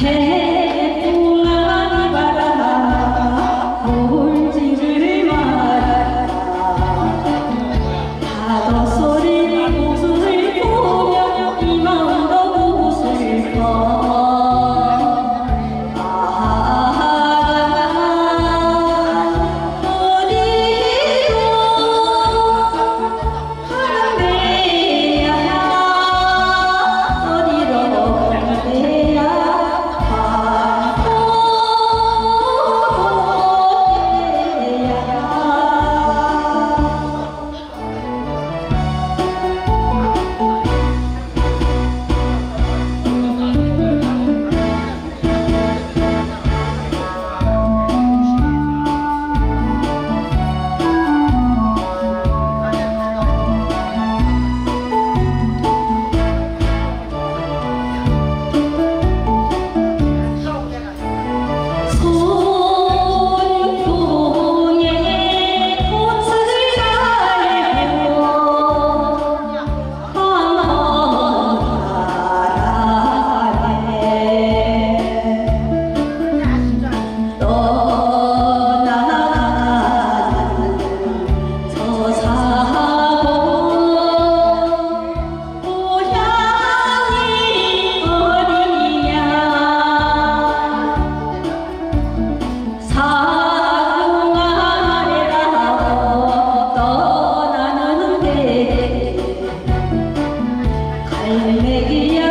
Hey. Make it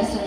nuestro